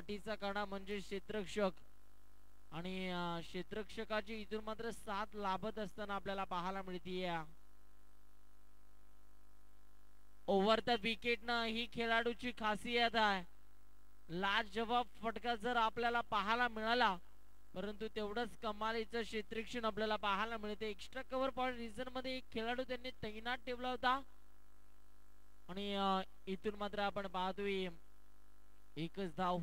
पाठीचा कडा म्हणजे क्षेत्रक्षक आणि क्षेत्रक्षकाची इथून मात्र साथ लाभत असताना आपल्याला पाहायला मिळते ओव्हर द विकेट न ही खेळाडूची खासियत आहे. लाजवाब फटका जर आपल्याला पाहायला मिळाला परंतु तेवढंच कमालीचं क्षेत्रक्षण आपल्याला पाहायला मिळते. एक्स्ट्रा कव्हर पॉईंट रिझनमध्ये एक खेळाडू त्यांनी तैनात ठेवला होता. आणि इथून मात्र आपण पाहतोय एकच धाव.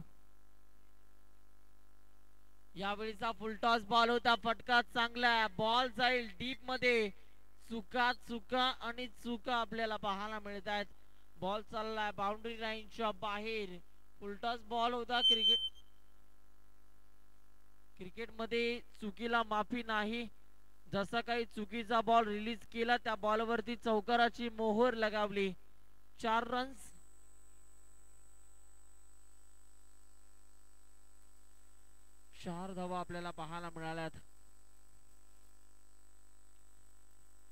यावेळीचा फुलटॉस बॉल होता. फटका चांगला. बॉल जाईल डीपमध्ये. चुका चुका आणि चुका आपल्याला पाहायला मिळत आहेत. बॉल चाललाय बाउंड्री लाईनच्या बाहेर. फुलटॉस बॉल होता. क्रिकेट क्रिकेटमध्ये चुकीला माफी नाही. जसा काही चुकीचा बॉल रिलीज केला त्या बॉलवरती चौकाराची मोहर लगावली. चार रन्स चार धावा आपल्याला पाहायला मिळाल्यात.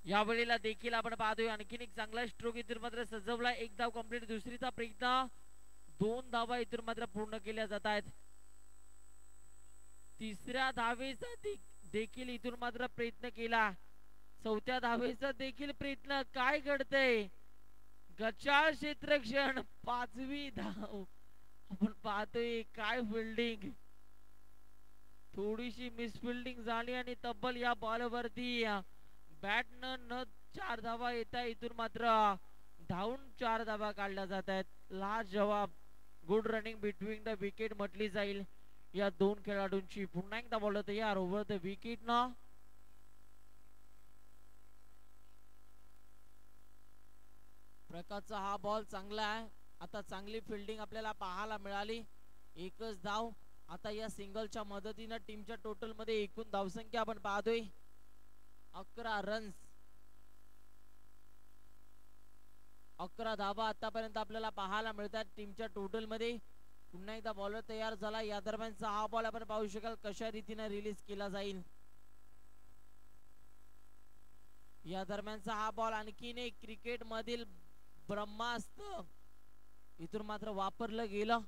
यावेळेला देखील आपण पाहतोय आणखीन एक चांगला स्ट्रोक इथून मात्र सजवला. एक धाव कंप्लीट दुसरीचा प्रयत्न. दोन धावा इथून मात्र पूर्ण केल्या जात आहेत. तिसऱ्या धावेचा देखील इथून मात्र प्रयत्न केला. चौथ्या धावेचा देखील प्रयत्न काय घडतंय? गचाळ क्षेत्रक्षण पाचवी धाव. आपण पाहतोय काय फिल्डिंग थोडीशी मिसफिल्डिंग झाली आणि तब्बल या बॉलवरती बॅट न न चार धावा येत इथून मात्र धावून चार धावा काढल्या जात आहेत. लास्ट जवाब good running between the wicket म्हटली जाईल. या दोन खेळाडूंची पुन्हा एकदा बॉल यार ओव्हर द विकेट ना. प्रकारचा हा बॉल चांगला आहे. आता चांगली फिल्डिंग आपल्याला पाहायला मिळाली. एकच धाव. आता या सिंगलच्या मदतीनं टीमच्या टोटलमध्ये एकूण धावसंख्या आपण पाहतोय. अकरा रन्स अकरा धावा आतापर्यंत आपल्याला पाहायला मिळतात टीमच्या टोटलमध्ये पुन्हा एकदा बॉलर तयार झाला. या दरम्यानचा हा बॉल आपण पाहू शकाल कशा रीतीने रिलीज केला जाईल. या दरम्यानचा हा बॉल आणखीन एक क्रिकेट मधील ब्रह्मास्त्र इथून मात्र वापरलं गेलं.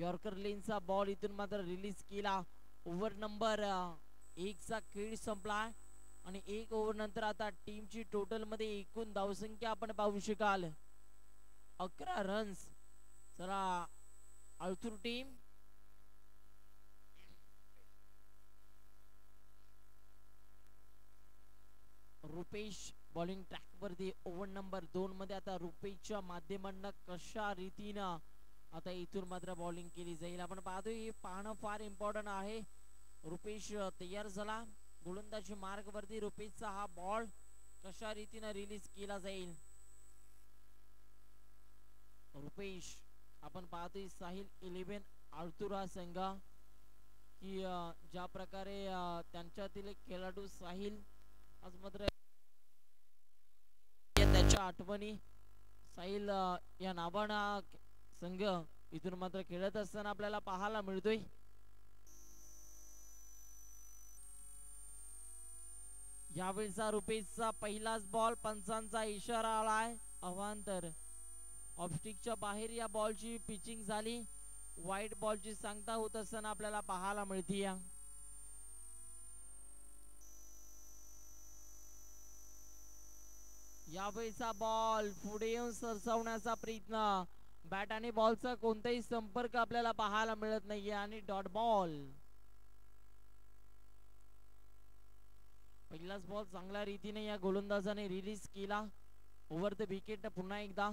यॉर्कर लेनचा बॉल इथून मात्र रिलीज केला. ओव्हर नंबर एकचा खेळ संपला आणि एक ओव्हर नंतर आता टीमची टोटलमध्ये एकूण धावसंख्या आपण पाहू शकाल. अकरा रन्स चला Alathur team Rupesh bowling track वरती ओव्हर नंबर दोन मध्ये आता रुपेशच्या माध्यमांना कशा रीतीनं आता इथून मात्र बॉलिंग केली जाईल. आपण पाहतोय हे पाहणं फार इम्पॉर्टंट आहे. रुपेश तयार झाला. गोलंदाजी मार्ग वरती रुपेशचा हा बॉल कशा रीतीनं रिलीज केला जाईल? रुपेश आपण पाहतोय साहिल इलेव्हन आळतूर संघ. की ज्या प्रकारे त्यांच्यातील खेळाडू साहिल आज मात्र त्याच्या आठवणी साहिल या नावानं संघ इथून मात्र खेळत असताना आपल्याला पाहायला मिळतोय. यावेळीचा रुपेशचा पहिलाच बॉल पंचांचा इशारा आलाय. अवांतर. ऑफस्टिकच्या बाहेर या बॉलची पिचिंग झाली. वाईट बॉलची सांगता होत असताना आपल्याला पाहायला मिळते यावेळीचा बॉल पुढे येऊन सरसवण्याचा प्रयत्न. बॅट आणि बॉलचा कोणताही संपर्क आपल्याला पाहायला मिळत नाहीये आणि डॉट बॉल. पहिलाच बॉल चांगल्या रीतीने या गोलंदाजाने रिलीज केला. ओव्हर द विकेट पुन्हा एकदा.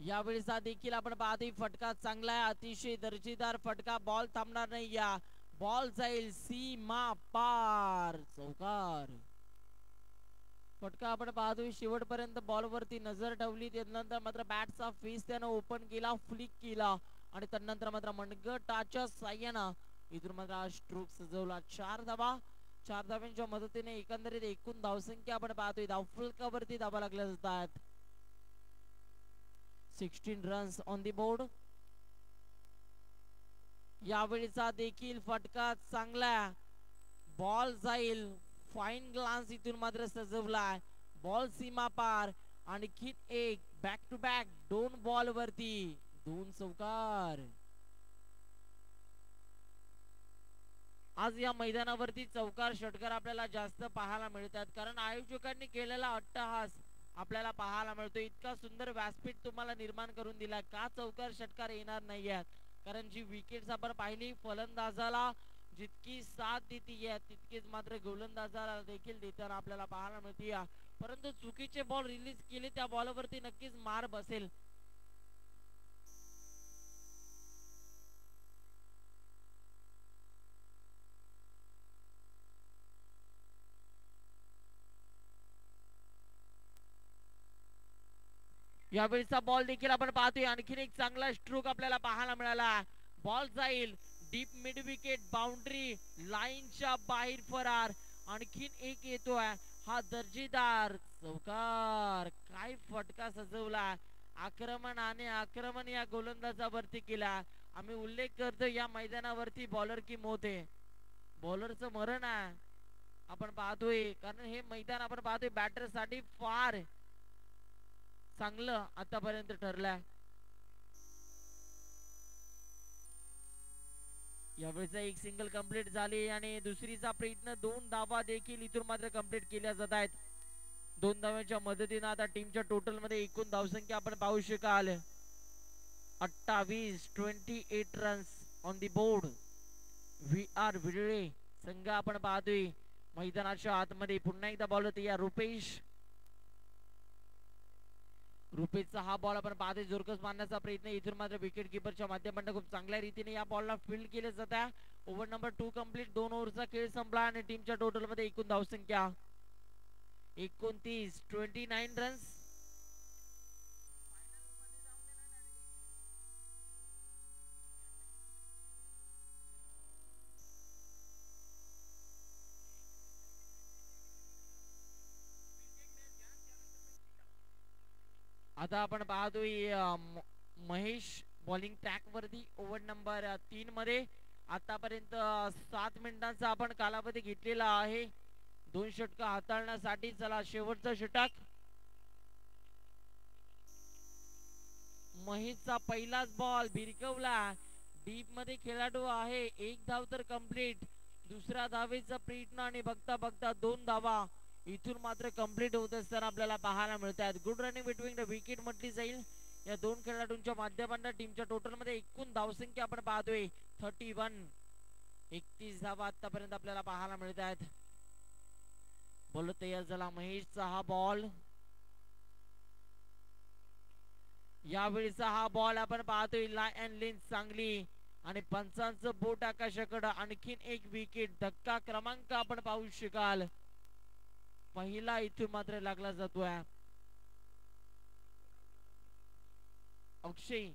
यावेळीचा देखील आपण पाहतोय फटका चांगला आहे अतिशय दर्जेदार फटका. बॉल थांबणार नाही या. बॉल जाईल सीमा पार. चौकार. फटका आपण पाहतोय. शेवटपर्यंत बॉल वरती नजर ठेवली. त्यानंतर मात्र बॅटचा फेस त्यानं ओपन केला फ्लिक केला. आणि त्यानंतर मात्र मनगटाच्या साह्यानं इथून मात्र स्ट्रोक सजवला. चार धावा. चार धाव्यांच्या मदतीने एकंदरीत एकूण धावसंख्या आपण पाहतोय. धावफलकावरती धावा लागल्या जातात. Sixteen runs on the board यावेळीचा देखील फटका चांगला. बॉल जाईल. फाईन ग्लान्स इथून मात्र सजवलाय बॉल सीमा पार. आणखीन एक बॅक टू बॅक दोन बॉल वरती. दोन चौकार. आज या मैदानावरती चौकार षटकार आपल्याला जास्त पाहायला मिळतात. कारण आयोजकांनी केलेला अट्टहास आपल्याला पाहायला मिळतो. इतका सुंदर व्यासपीठ तुम्हाला निर्माण करून दिला. का चौकार षटकार येणार नाहीयेत? कारण जी विकेट आपण पाहिली फलंदाजाला जितकी साथ देते तितकीच मात्र गोलंदाजाला देखील देताना आपल्याला पाहायला मिळते. परंतु चुकीचे बॉल रिलीज केले त्या बॉलवरती नक्कीच मार बसेल. यावेळीचा बॉल देखील आपण पाहतोय. आणखीन एक चांगला स्ट्रोक आपल्याला पाहायला मिळाला. बॉल जाईल. डीप मिड विकेट बाउंड्री लाईनच्या बाहेर फरार. आणखीन एक येतोय. हा दर्जेदार चौकार. काय फटका सजवला. आक्रमण आणि आक्रमण या गोलंदाजावरती केला. आम्ही उल्लेख करतो या मैदानावरती बॉलर की मोत आहे. बॉलरचं मरण आहे. आपण पाहतोय. कारण हे मैदान आपण पाहतोय बॅटरसाठी फार चांगलं आतापर्यंत ठरलंय. यावेळेचा एक सिंगल कंप्लीट झाले आणि दुसरीचा प्रयत्न दोन धावा देखील इथून मात्र कंप्लीट केल्या जात आहेत. दोन धाव्यांच्या मदतीने आता टीमच्या टोटलमध्ये एकूण धावसंख्या आपण पाहू शकाल. अठ्ठावीस twenty eight runs on the board V R Vidale संघ आपण पाहतोय. मैदानाच्या आतमध्ये पुन्हा एकदा बॉल या रुपेश रुपेशचा हा बॉल आपण पाहतोय. जोरकस मारण्याचा प्रयत्न इथून मात्र विकेट किपरच्या माध्यमातून खूप चांगल्या रीतीने या बॉलला फील्ड केले जात आहे. ओव्हर नंबर टू कंप्लीट दोन ओव्हरचा खेळ संपला आणि टीमच्या टोटलमध्ये एकूण धावसंख्या एकोणतीस. ट्वेंटी नाईन रन्स आता आपण पाहतोय महेश बॉलिंग ट्रॅक वरती ओव्हर नंबर तीन मध्ये. आतापर्यंत सात मिनिटांचा आपण कालावधी घेतलेला आहे. दोन षटक हाताळण्यासाठी चला शेवटचा षटक. महेशचा पहिलाच बॉल भिरकवला डीपमध्ये खेळाडू आहे. एक धाव तर कंप्लीट दुसऱ्या धावेचा प्रयत्न आणि बघता बघता दोन धावा. इथून मात्र कंप्लीट होत असताना आपल्याला पाहायला मिळतात. Good running between the wicket म्हटली जाईल. या दोन खेळाडूंच्या माध्यमांना टीमच्या टोटलमध्ये एकूण धावसंख्या आपण पाहतोय. थर्टी वन एकतीस धावा आतापर्यंत आपल्याला पाहायला मिळत आहेत बॉल तयार झाला महेशचा हा बॉल यावेळीचा हा बॉल आपण पाहतोय. लाय अँड लेन चांगली. आणि पंचांचं बोट आकाशाकडं आणखीन एक विकेट धक्का क्रमांक आपण पाहू शकाल. पहिला इथून मात्र लागला जातोय. अक्षय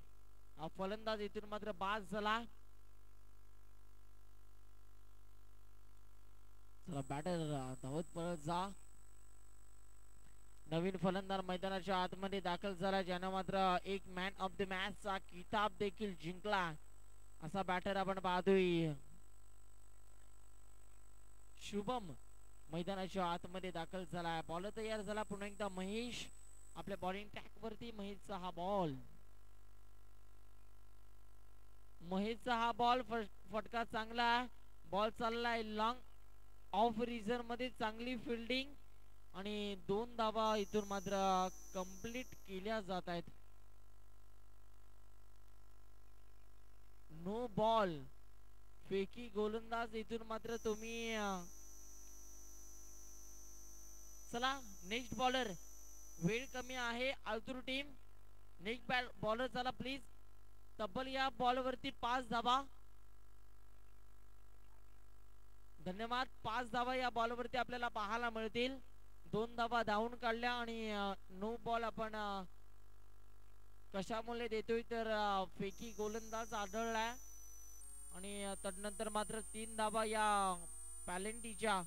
हा फलंदाज इथून मात्र बाद झाला. चला बॅटर धावत पळत जा. नवीन फलंदाज मैदानाच्या आतमध्ये दाखल झाला ज्यानं मात्र एक मॅन ऑफ द मॅच चा किताब देखील जिंकला. असा बॅटर आपण पाहतोय. शुभम मैदानाच्या आतमध्ये दाखल झाला बॉल तयार झाला. पुन्हा एकदा महेश आपल्या बॉलिंग ट्रॅक वरती महेशचा हा बॉल महेशचा हा बॉल फटका चांगला बॉल चाललाय लॉंग ऑफ रिझनमध्ये चांगली फिल्डिंग आणि दोन धावा इथून मात्र कंप्लीट केल्या जात आहेत. नो बॉल फेकी गोलंदाज इथून मात्र तुम्ही चला नेक्स्ट बॉलर वेळ कमी आहे आलतूर टीम नेक्स्ट बॉलर चला प्लीज तब्बल या बॉल वरती पाच धावा. धन्यवाद. पाच धावा या बॉल वरती आपल्याला पाहायला मिळतील. दोन धावा धावून काढल्या आणि नो बॉल आपण कशामुळे देतोय तर फेकी गोलंदाज आढळलाय. आणि तदनंतर मात्र तीन धावा या पॅलेंटीच्या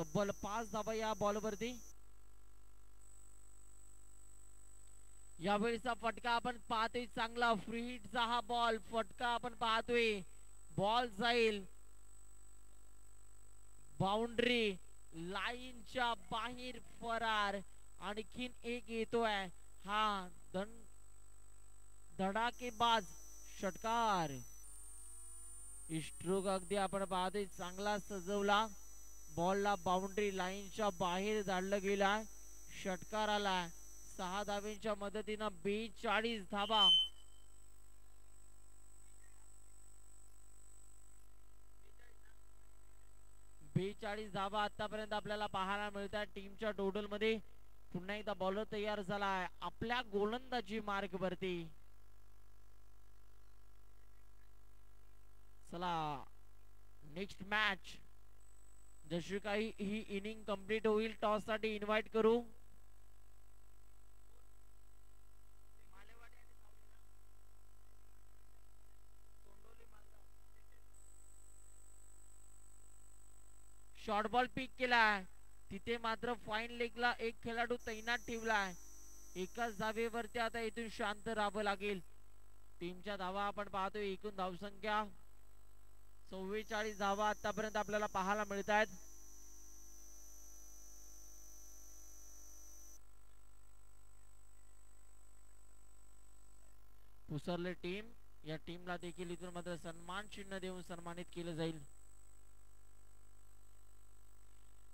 तब्बल पाच धाबा या बॉलवरती. यावेळीचा फटका आपण पाहतोय चांगला फ्री हिटचा हा बॉल फटका आपण पाहतोय. बॉल जाईल. बाउंड्री लाईनच्या बाहेर फरार. आणखीन एक येतोय. हा दं धडाकेबाज षटकार. स्ट्रोक अगदी आपण पाहतोय चांगला सजवला. बॉलला बाउंड्री लाईनच्या बाहेर धाडलं गेला षटकार आला सहा धाव्यांच्या मदतीनं बेचाळीस धाबा बेचाळीस धाबा आतापर्यंत आपल्याला पाहायला मिळतात टीमच्या टोटलमध्ये पुन्हा एकदा बॉलर तयार झालाय आपल्या गोलंदाजी मार्ग वरती चला नेक्स्ट मॅच जशी काही ही इनिंग कंप्लीट होईल टॉससाठी इन्व्हाइट करू. शॉर्ट बॉल पिक केलाय. तिथे मात्र फाईन लेगला एक खेळाडू तैनात ठेवलाय. एकाच धावेवरती आता इथून शांत राहावं लागेल. टीमच्या धावा आपण पाहतोय एकूण धावसंख्या चव्वेचाळीस धावा आतापर्यंत आपल्याला पाहायला मिळत आहेत पुसरले टीम. या टीमला देखील इथून मात्र सन्मान चिन्ह देऊन सन्मानित केलं जाईल.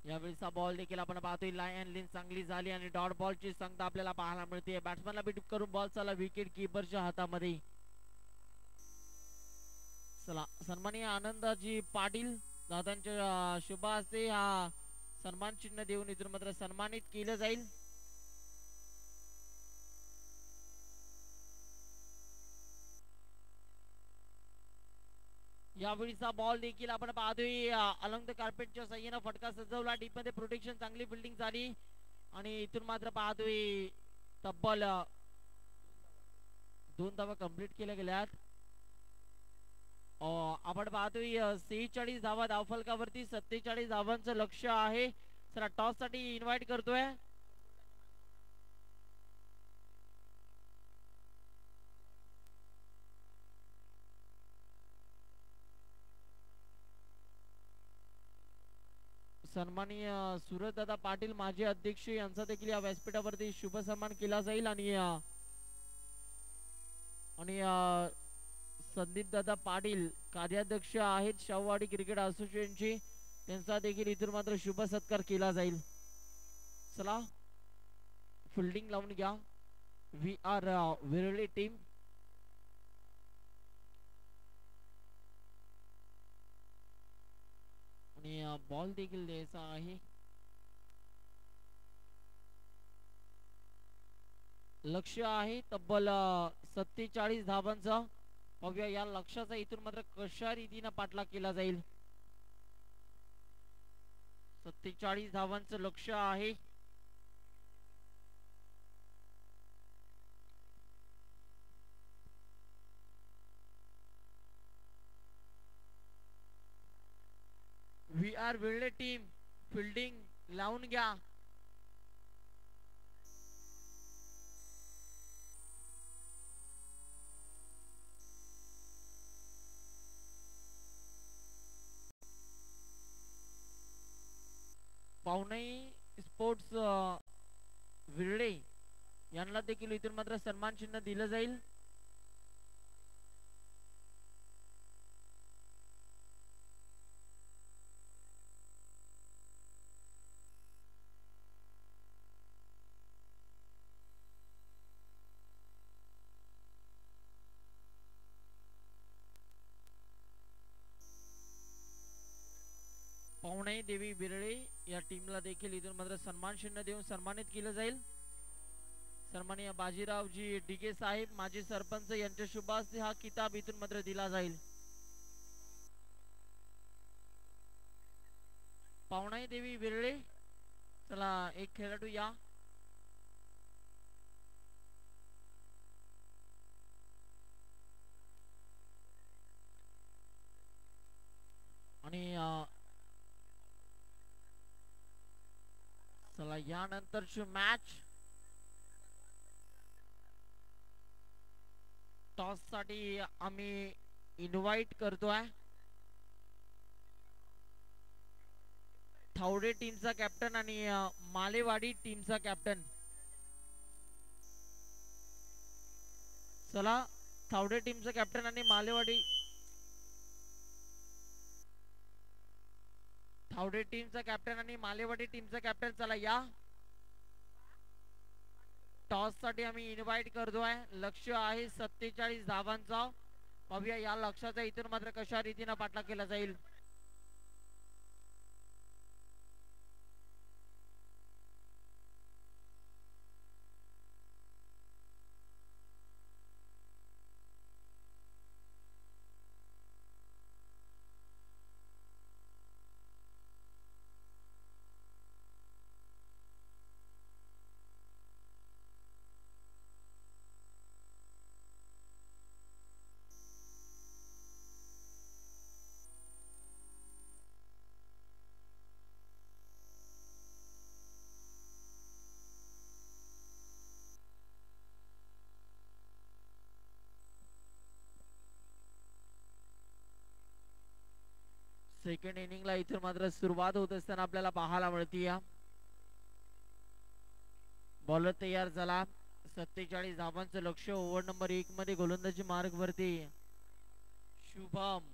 यावेळीचा बॉल देखील आपण पाहतोय. लायन लिन चांगली झाली आणि डॉट बॉलची संख्या आपल्याला पाहायला मिळते. बॅट्समॅनला बीट करून बॉल चालला. विकेट किपरच्या हातामध्ये. चला सन्माननीय आनंदाजी पाटील दादांच्या शुभ हस्ते हा सन्मान चिन्ह देऊन इथून मात्र सन्मानित केलं जाईल. यावेळीचा बॉल देखील आपण पाहतोय. अलंग कार्पेटच्या साह्यानं फटका सजवला. डीपमध्ये प्रोटेक्शन चांगली फिल्डिंग झाली. आणि इथून मात्र पाहतोय तब्बल दोन धावा कंप्लीट केल्या गेल्यात. आपण पाहतोय सेहेचाळीस धावा धावफलकावरती सत्तेचाळीस धावांचं लक्ष आहे. चला टॉससाठी इन्व्हाइट करतोय. सन्माननीय दादा पाटील माजी अध्यक्ष यांचा देखील या व्यासपीठावरती शुभ सन्मान केला जाईल. आणि आणि संदीप दादा पाटील कार्याध्यक्ष आहेत. शाहवाडी क्रिकेट असोसिएशनचे. त्यांचा देखील इथून मात्र शुभ सत्कार केला जाईल. चला फिल्डिंग लावून घ्या. वी आर विरळी टीम आणि uh, बॉल देखील द्यायचा आहे. लक्ष आहे तब्बल uh, सत्तेचाळीस धावांचा. भव्य या लक्षाचा इथून मात्र कशा रीतीनं पाठलाग केला जाईल? सत्तेचाळीस धावांचं लक्ष आहे. V R Velde team fielding लावून घ्या. पाहुणे स्पोर्ट्स विरळे यांना देखील इथून मात्र सन्मान चिन्ह दिलं जाईल. देवी बिरळे या टीमला देखील इथून मात्र सन्मान चिन्ह देऊन सन्मानित केलं जाईल. सन्माननीय बाजीरावजी डिगे साहेब माजी सरपंच यांच्या शुभास हा किताब इथून मात्र दिला जाईल. पाहुणे देवी बिरळे चला एक खेळाडू या. आणि चला यानंतरची मॅच टॉससाठी आम्ही इन्व्हाइट करतोय. थावडे टीमचा कॅप्टन आणि मालेवाडी टीमचा कॅप्टन चला थावडे टीमचा कॅप्टन आणि मालेवाडी थावडे टीमचा कॅप्टन आणि मालेवाडी टीमचा कॅप्टन चला या. टॉससाठी आम्ही इन्व्हाइट करतोय. लक्ष आहे सत्तेचाळीस धावांचा. पाहूया या लक्षाचा इथून मात्र कशा रीतीनं पाठलाग केला जाईल. सेकंड इनिंगला इथून मात्र सुरुवात होत असताना आपल्याला पाहायला मिळते. या बॉलर तयार झाला. सत्तेचाळीस धावांचं लक्ष ओव्हर नंबर एक मध्ये गोलंदाजी मार्ग वरती. शुभम.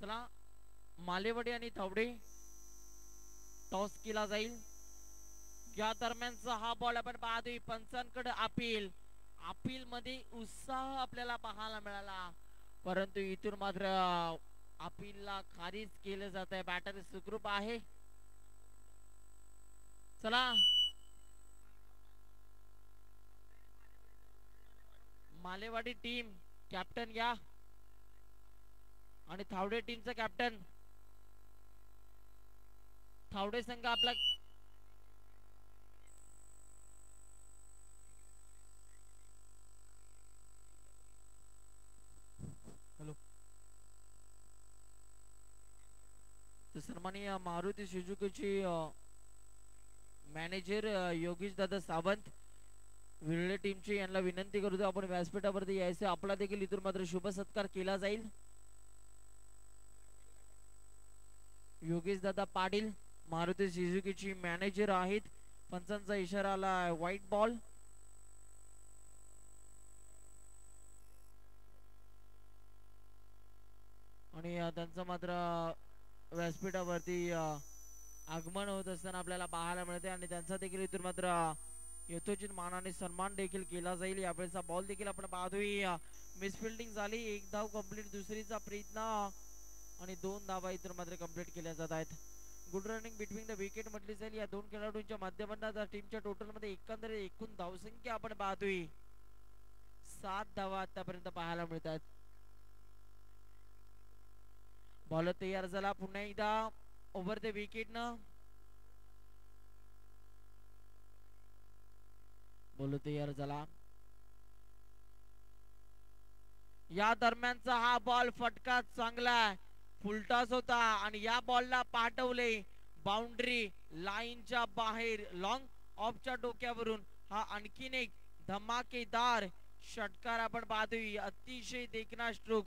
चला. मालेवडे आणि थावडे. टॉस केला जाईल. या दरम्यानचा हा बॉल आपण पाहतोय. पंचांकडे अपील. अपील मध्ये उत्साह आपल्याला पाहायला मिळाला. परंतु इथून मात्र अपीलला खारिज केलं जात आहे. बॅटर सुखरूप आहे. चला. मालेवाडी टीम कॅप्टन घ्या. आणि थावडे टीमचा कॅप्टन थावडे संघ आपला तर सन्माननीय मारुती सुजुकीची मॅनेजर योगेश दादा सावंत विरळे टीमची यांना विनंती करतो आपण व्यासपीठावरती यायचं. आपला देखील इथून मात्र शुभ सत्कार केला जाईल. योगेश दादा पाटील मारुती सुजुकीची मॅनेजर आहेत. पंचांचा इशारा आला व्हाईट बॉल आणि त्यांचं मात्र व्यासपीठावरती आगमन होत असताना आपल्याला पाहायला मिळते आणि त्यांचा देखील इथून मात्र यथोचित मानाने सन्मान देखील केला जाईल. यावेळेचा बॉल देखील आपण पाहतोय. मिसफिल्डिंग झाली. एक धाव कंप्लीट दुसरीचा प्रयत्न आणि दोन धावा इथून मात्र कंप्लीट केल्या जात आहेत. Good running between the wicket म्हटली जाईल. या दोन खेळाडूंच्या माध्यमातून टीमच्या टोटलमध्ये एकंदरीत एकूण धावसंख्या आपण पाहतोय. सात धावा आतापर्यंत पाहायला मिळतात बॉलर तयार झाला. पुन्हा एकदा ओव्हर द विकेट न. बोल तयार झाला. या दरम्यानचा हा बॉल फटका चांगला फुलटाच होता आणि या बॉलला पाठवले बाउंड्री लाईनच्या बाहेर. लॉंग ऑफच्या डोक्यावरून हा आणखीन एक धमाकेदार षटकार आपण पाहतोय. अतिशय देखना स्ट्रोक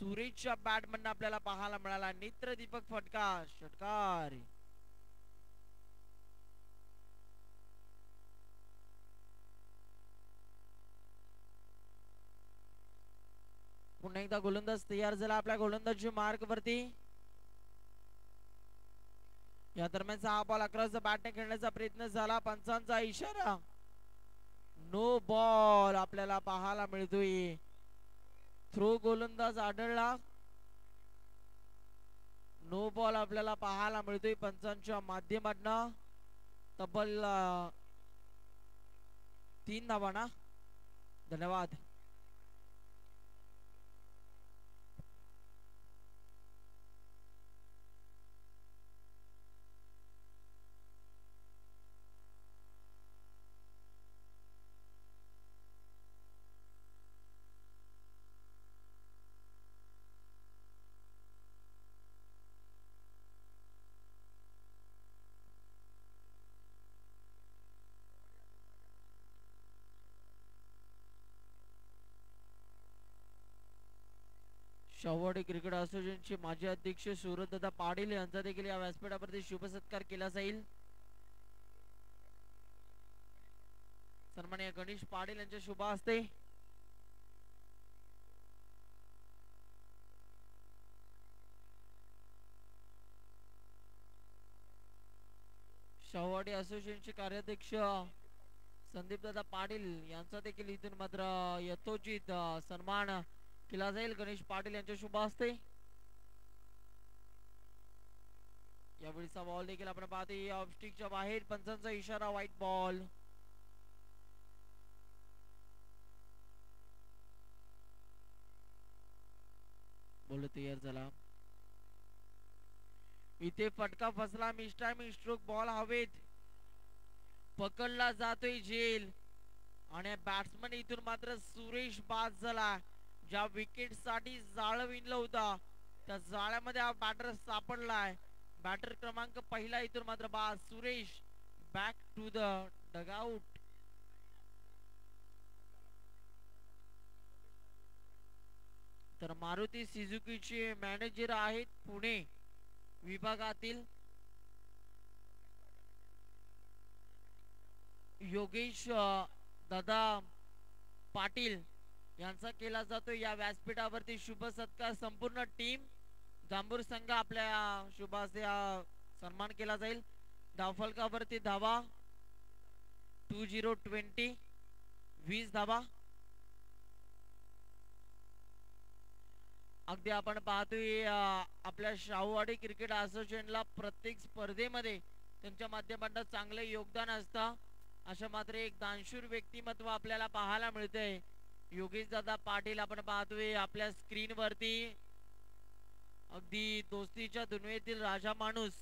सुरेशच्या बॅट मधनं आपल्याला पाहायला मिळाला नेत्र दीपक फटका षटकार. पुन्हा एकदा गोलंदाज तयार झाला आपल्या गोलंदाजी मार्ग वरती या दरम्यान सहा बॉल अकराचा बॅटने खेळण्याचा प्रयत्न झाला. पंचांचा इशारा. नो बॉल आपल्याला पाहायला मिळतोय. थ्रो गोलंदाज आढळला. नो बॉल आपल्याला पाहायला मिळतोय पंचांच्या माध्यमातनं. तब्बल तीन धावा ना धन्यवाद. शाहूवाडी क्रिकेट असोसिएशनचे माजी अध्यक्ष सूरजदादा पाटील यांचा देखील या व्यासपीठावरती शुभसत्कार केला जाईल. सन्मान्य गणेश पाटील यांच्या शुभ असते शाहूवाडी असोसिएशनचे कार्याध्यक्ष संदीप दादा पाटील यांचा देखील इथून मात्र यथोचित सन्मान केला जाईल गणेश पाटील यांच्या शुभ हस्ते यावेळीचा बॉल देखील आपण पाहते ऑफस्टिकच्या बाहेर पंचांचा इशारा व्हाईट बॉल बोल तयार झाला. इथे फटका फसला मिस्टायमिंग स्ट्रोक बॉल हवेत. पकडला जातोय जेल आणि बॅट्समन इथून मात्र सुरेश बाद झाला. ज्या विकेटसाठी जाळ विणलं होता त्या जाळ्यामध्ये हा बॅटर सापडलाय. बॅटर क्रमांक पहिला इथून मात्र बा Suresh back to the dugout तर मारुती सिजुकीचे मॅनेजर आहेत पुणे विभागातील योगेश दादा पाटील. यांचा केला जातो. या व्यासपीठावरती शुभ सत्कार. संपूर्ण टीम जांभूर संघ आपल्या शुभाचे सन्मान केला जाईल. धावफलकावरती धावा. टू झिरो ट्वेंटी वीस धावा. अगदी आपण पाहतोय आपल्या शाहूवाडी क्रिकेट असोसिएशनला प्रत्येक स्पर्धेमध्ये त्यांच्या माध्यमातून चांगले योगदान असतं. अशा मात्र एक दानशूर व्यक्तिमत्व आपल्याला पाहायला मिळतंय. योगेश दादा पाटील आपण पाहतोय आपल्या स्क्रीन वरती. अगदी दोस्तीच्या दुनियेतील राजा माणूस.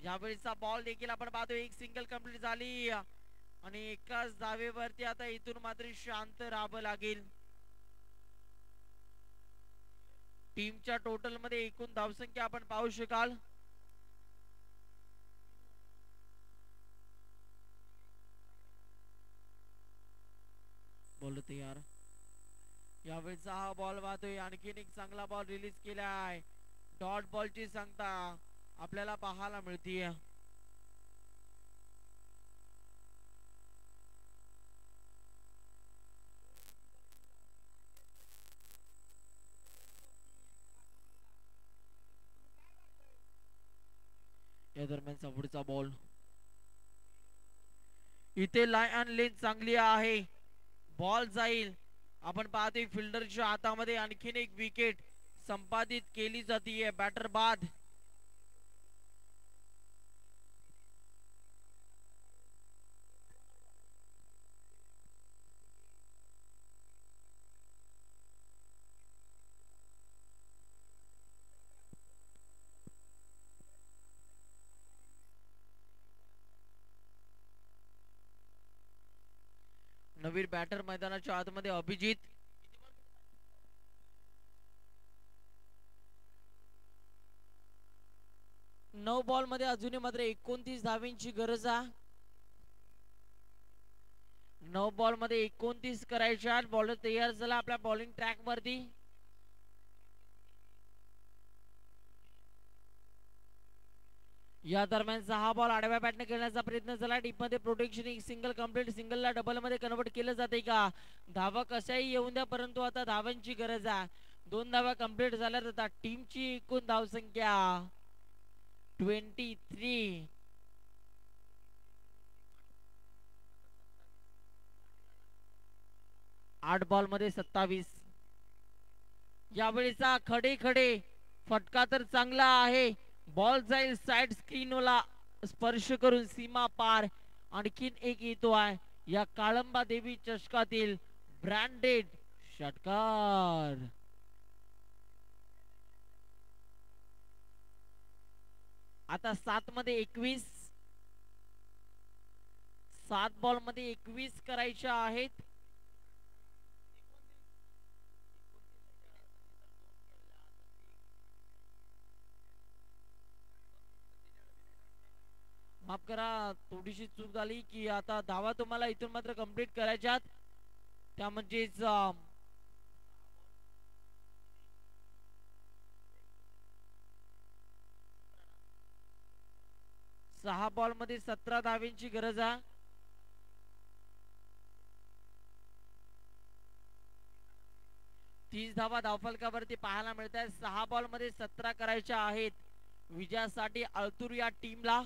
यावेळीचा बॉल देखील आपण पाहतोय. एक सिंगल कंप्लीट झाली. आणि एकाच धावेवरती आता इथून मात्र शांत राहावं लागेल. टीमच्या टोटलमध्ये एकूण धावसंख्या आपण पाहू शकाल. बोलत यार यावेळेचा हा बॉल वाहतोय. आणखीन एक चांगला बॉल रिलीज केलाय डॉट बॉलची सांगता आपल्याला पाहायला मिळतीय. या दरम्यानचा पुढचा बॉल इथे लाय अँड लेन चांगली आहे. बॉल जाईल. आपण पाहतोय फिल्डरच्या हातामध्ये आणखीन एक विकेट संपादित केली जातीये. बॅटर बाद. नवीन बॅटर मैदानाच्या आतमध्ये अभिजित. नऊ बॉलमध्ये अजूनही मात्र एकोणतीस धावींची गरज आहे. नऊ बॉलमध्ये एकोणतीस करायच्या बॉलर तयार झाला आपल्या बॉलिंग ट्रॅक वरती. या दरम्यान सहा बॉल आडव्या बॅटने खेळण्याचा प्रयत्न झाला. टीममध्ये प्रोटेक्शन एक सिंगल कंप्लीट सिंगलला डबलमध्ये कन्वर्ट केलं जाते का? धावा कशाही येऊन द्या परंतु आता धावांची गरज आहे. दोन धावा कंप्लीट झाल्या आता टीमची एकूण धावसंख्या ट्वेंटी थ्री आठ बॉलमध्ये सत्तावीस. यावेळीचा खडे खडे फटका तर चांगला आहे. बॉल जाईल साइड स्क्रीनला स्पर्श करून सीमा पार. आणखीन एक येतो आहे. या काळंबा देवी चषकातील ब्रँडेड षटकार. आता सात मध्ये एकवीस. सात बॉलमध्ये एकवीस करायच्या आहेत. माफ करा थोडीशी चूक झाली की आता धावा तुम्हाला इथून मात्र कंप्लीट करायच्यात. त्या म्हणजेच सहा बॉलमध्ये सतरा धाव्यांची गरज आहे. तीस धावा धावफलकावरती पाहायला मिळत आहे सहा बॉलमध्ये सतरा करायच्या आहेत. विजयासाठी अळतूर या टीमला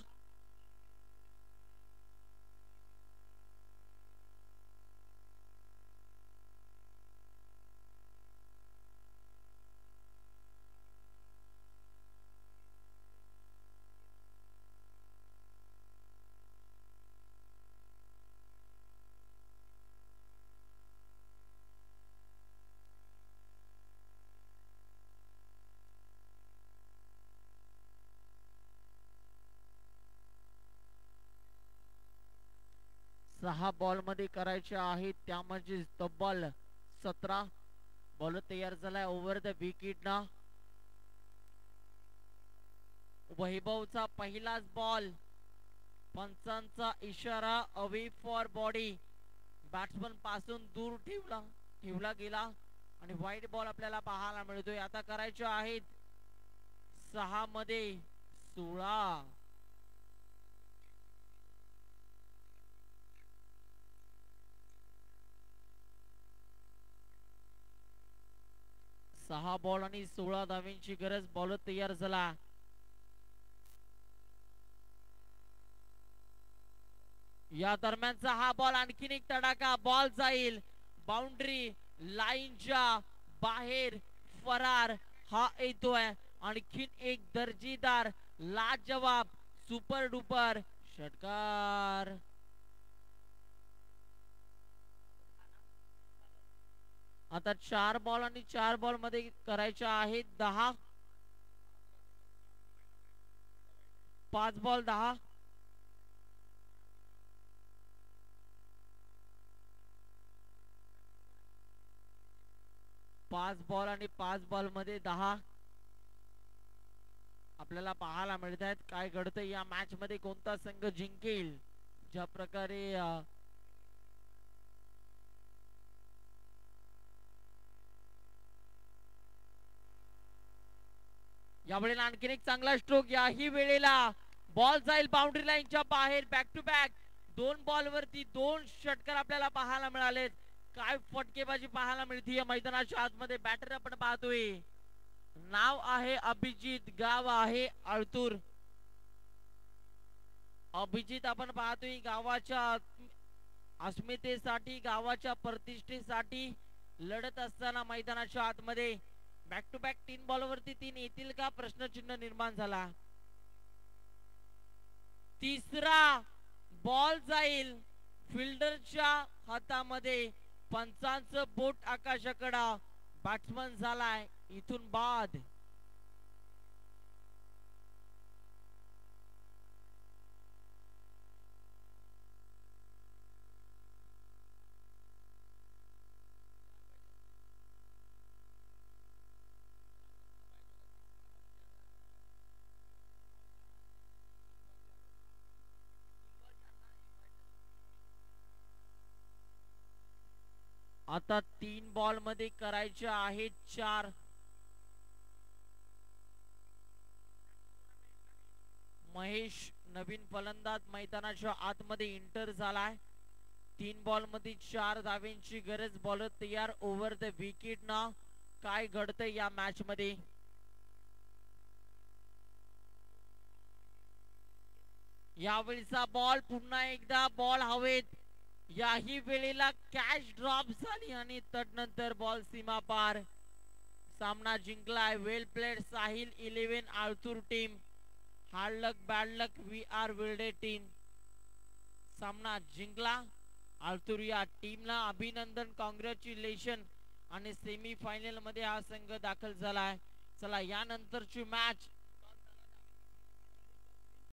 सहा बॉलमध्ये करायचे आहेत. त्यामध्ये तब्बल सतरा. बॉल तयार झालाय ओव्हर द विकेट ना. वैभवचा पहिलाच बॉल पंचांचा इशारा अवे फॉर बॉडी बॅट्समनपासून दूर ठेवला ठेवला गेला. आणि व्हाईट बॉल आपल्याला पाहायला मिळतोय. आता करायचे आहेत सहा मध्ये सोळा. सहा बॉल आणि सोळा धाव्यांची गरज बॉल तयार झाला. या दरम्यानचा हा बॉल आणखीन एक तडाखा बॉल जाईल. बाउंड्री लाईनच्या बाहेर फरार हा येतोय. आणखीन एक दर्जेदार लाजवाब सुपर डुपर षटकार. आता चार बॉल आणि चार बॉलमध्ये करायच्या आहेत. दहा. पाच बॉल दहा. पाच बॉल आणि पाच बॉलमध्ये दहा. आपल्याला पाहायला मिळत आहेत काय घडतं या मॅच मध्ये कोणता संघ जिंकेल? ज्या प्रकारे यामुळे आणखीन एक चांगला स्ट्रोक याही वेळेला बॉल जाईल बाउंड्री लाईनच्या बाहेर बॅक टू बॅक दोन बॉल वरती दोन षटकार आपल्याला पाहायला मिळालेत. काय फटकेबाजी पाहायला मिळते या मैदानाच्या आतमध्ये? बॅटर आपण पाहतोय. नाव आहे अभिजित गाव आहे आळतूर. अभिजित आपण पाहतोय गावाच्या अस्मितेसाठी गावाच्या प्रतिष्ठेसाठी लढत असताना मैदानाच्या आतमध्ये. बॅक टू बॅक तीन बॉल वरती तीन येतील का? प्रश्नचिन्ह निर्माण झाला. तिसरा बॉल जाईल फिल्डरच्या हातामध्ये. पंचांचं बोट आकाशाकडा. बॅट्समन झालाय. इथून बाद. आता तीन बॉलमध्ये करायचे आहेत चार. महेश नवीन फलंदाज मैदानाच्या आतमध्ये इंटर झालाय. तीन बॉलमध्ये चार धावेंची गरज. बॉल तयार ओव्हर द विकेट ना. काय घडतंय या मॅच मध्ये? यावेळीचा बॉल पुन्हा एकदा बॉल हवेत. याही वेळेला कॅश ड्रॉप झाली आणि तदनंतर बॉल सीमा पार. सामना जिंकलाय well played Sahil eleven Altur team hard luck bad luck we are विल्डे team सामना जिंकला आळतूर या टीमला अभिनंदन कॉंग्रॅच्युलेशन आणि सेमी फायनलमध्ये हा संघ दाखल झालाय. चला यानंतरची मॅच